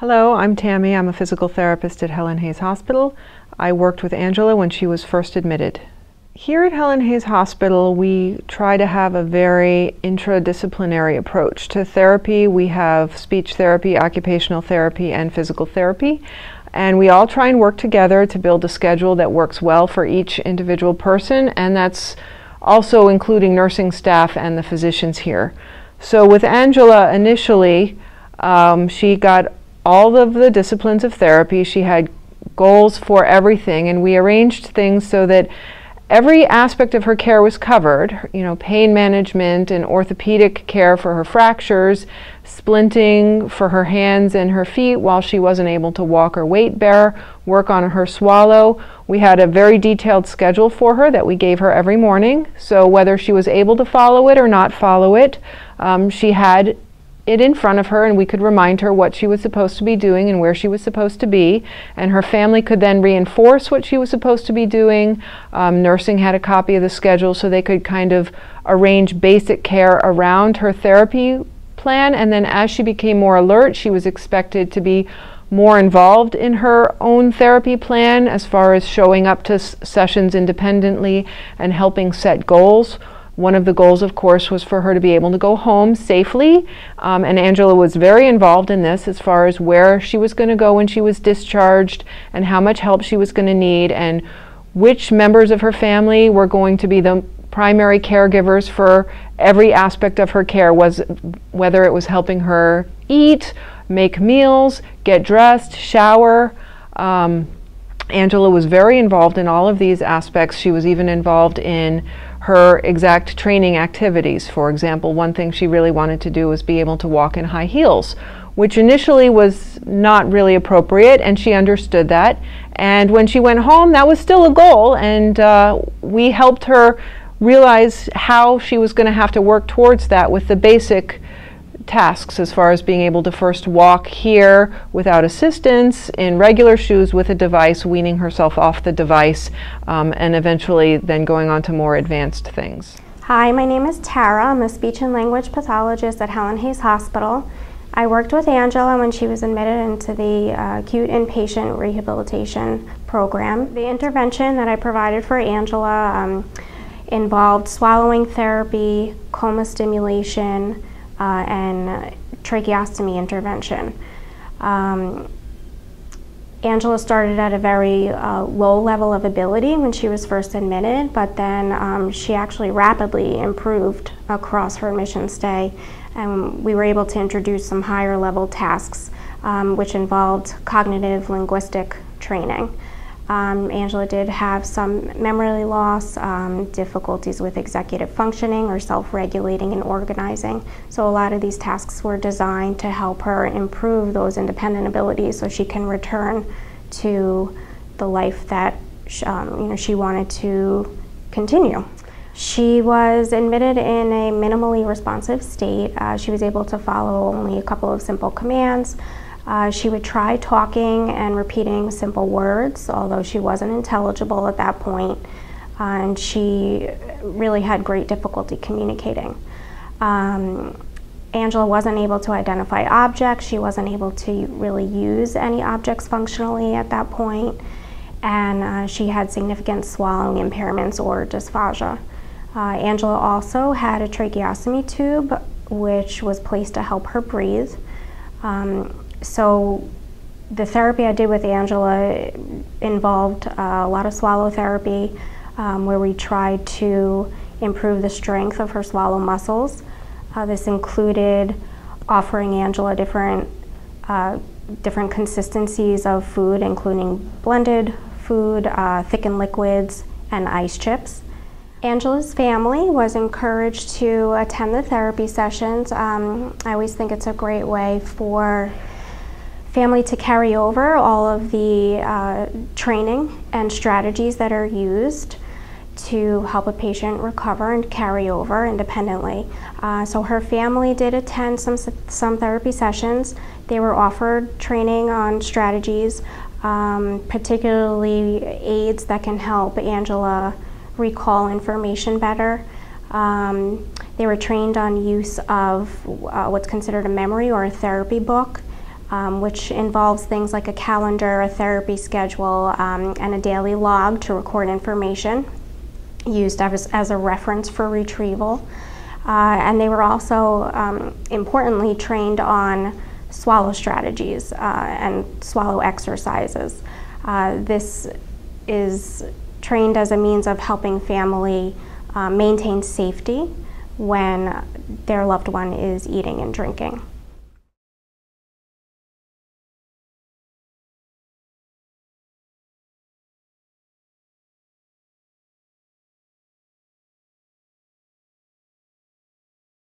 Hello, I'm Tammy. I'm a physical therapist at Helen Hayes Hospital. I worked with Angela when she was first admitted. Here at Helen Hayes Hospital, we try to have a very interdisciplinary approach to therapy. We have speech therapy, occupational therapy, and physical therapy. And we all try and work together to build a schedule that works well for each individual person, and that's also including nursing staff and the physicians here. So with Angela initially, um, she got all of the disciplines of therapy. She had goals for everything, and we arranged things so that every aspect of her care was covered, you know, pain management and orthopedic care for her fractures, splinting for her hands and her feet while she wasn't able to walk or weight bear, work on her swallow. We had a very detailed schedule for her that we gave her every morning. So whether she was able to follow it or not follow it, um, she had it in front of her and we could remind her what she was supposed to be doing and where she was supposed to be. And her family could then reinforce what she was supposed to be doing. Um, nursing had a copy of the schedule so they could kind of arrange basic care around her therapy plan. And then as she became more alert, she was expected to be more involved in her own therapy plan as far as showing up to sessions independently and helping set goals. One of the goals, of course, was for her to be able to go home safely, um, and Angela was very involved in this as far as where she was going to go when she was discharged and how much help she was going to need and which members of her family were going to be the primary caregivers for every aspect of her care was whether it was helping her eat make meals get dressed shower. Um, angela was very involved in all of these aspects. She was even involved in her exact training activities. For example, one thing she really wanted to do was be able to walk in high heels, which initially was not really appropriate, and she understood that. And when she went home, that was still a goal, and uh, we helped her realize how she was going to have to work towards that with the basic tasks as far as being able to first walk here without assistance in regular shoes with a device, weaning herself off the device, um, and eventually then going on to more advanced things. Hi, my name is Tara. I'm a speech and language pathologist at Helen Hayes Hospital. I worked with Angela when she was admitted into the uh, acute inpatient rehabilitation program. The intervention that I provided for Angela um, involved swallowing therapy, coma stimulation, uh, and tracheostomy intervention. Um, Angela started at a very uh, low level of ability when she was first admitted, but then um, she actually rapidly improved across her admission stay, and we were able to introduce some higher level tasks, um, which involved cognitive linguistic training. Um, Angela did have some memory loss, um, difficulties with executive functioning or self-regulating and organizing. So a lot of these tasks were designed to help her improve those independent abilities so she can return to the life that um, you know, she wanted to continue. She was admitted in a minimally responsive state. Uh, she was able to follow only a couple of simple commands. Uh, she would try talking and repeating simple words, although she wasn't intelligible at that point, uh, and she really had great difficulty communicating. Um, Angela wasn't able to identify objects. She wasn't able to really use any objects functionally at that point, and uh, she had significant swallowing impairments or dysphagia. Uh, Angela also had a tracheostomy tube, which was placed to help her breathe. Um, so the therapy I did with Angela involved uh, a lot of swallow therapy um, where we tried to improve the strength of her swallow muscles. Uh, this included offering Angela different, uh, different consistencies of food, including blended food, uh, thickened liquids, and ice chips. Angela's family was encouraged to attend the therapy sessions. Um, I always think it's a great way for family to carry over all of the uh, training and strategies that are used to help a patient recover and carry over independently. Uh, so her family did attend some, some therapy sessions. They were offered training on strategies, um, particularly aids that can help Angela recall information better. Um, they were trained on use of uh, what's considered a memory or a therapy book um, which involves things like a calendar, a therapy schedule, um, and a daily log to record information used as, as a reference for retrieval. Uh, and they were also um, importantly trained on swallow strategies uh, and swallow exercises. Uh, this is trained as a means of helping family uh, maintain safety when their loved one is eating and drinking.